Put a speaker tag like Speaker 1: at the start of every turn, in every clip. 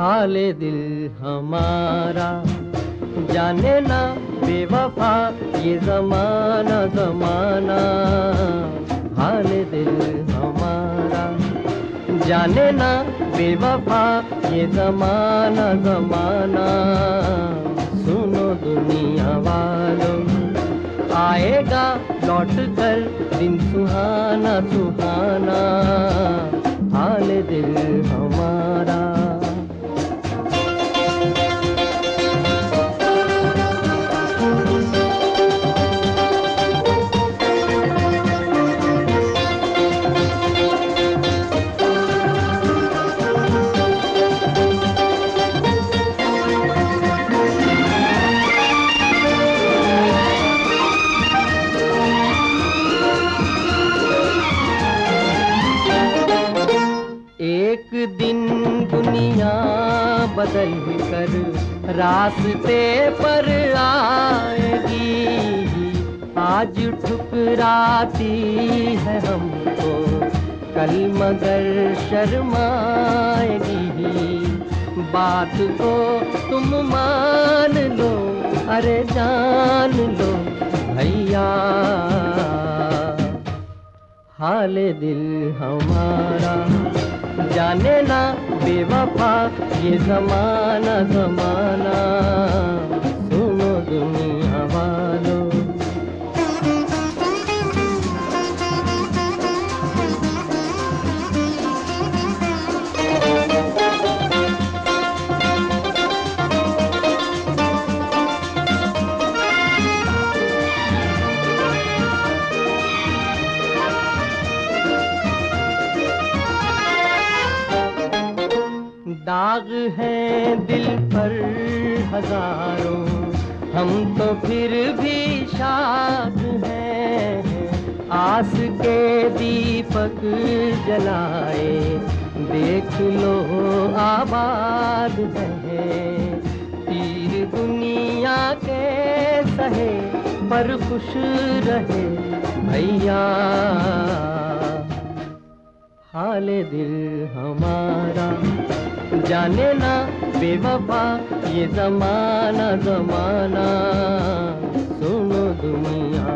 Speaker 1: हाल दिल हमारा। जाने ना बेवफा, ये जमाना जमाना। हाल दिल हमारा। जाने ना बेवफा, ये जमाना जमाना। सुनो दुनिया वालों, आएगा लौट कर दिन सुहाना सुहाना। हाल दिल हमारा। बदल कर रास्ते पर आएगी। आज ठुकराती है हमको, कल मगर शर्माएगी। बात को तुम मान लो, अरे जान लो भैया। हाल दिल हमारा। जाने ना बेवफा ये जमाना जमाना सुनो दुनिया वालों दाग है दिल पर हज़ारों। हम तो फिर भी शाद हैं। आस के दीपक जलाए। देख लो आबाद है। तीर दुनिया के सहे पर खुश रहे। भैया, हाल दिल हमारा। जाने ना बेवफा ये जमाना जमाना। सुनो दुनिया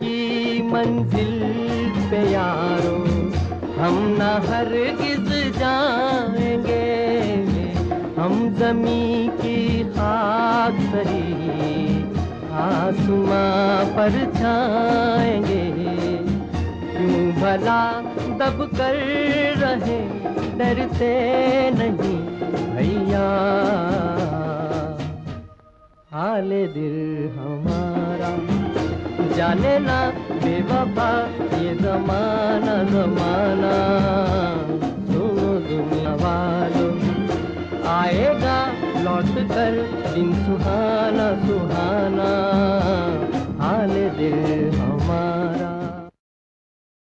Speaker 1: की मंजिल पे यारों हम न हरगिज जाएँगे हम जमी की खाक सही आसमां पर छाएँगे। क्यों भला दब कर रहे, डरते नहीं भैया? हाल दिल हमारा जाने ना बाबा ये जमाना जमाना। सुनो दुनिया वालों, आएगा लौट कर दिन सुहाना सुहाना। आने दे दिल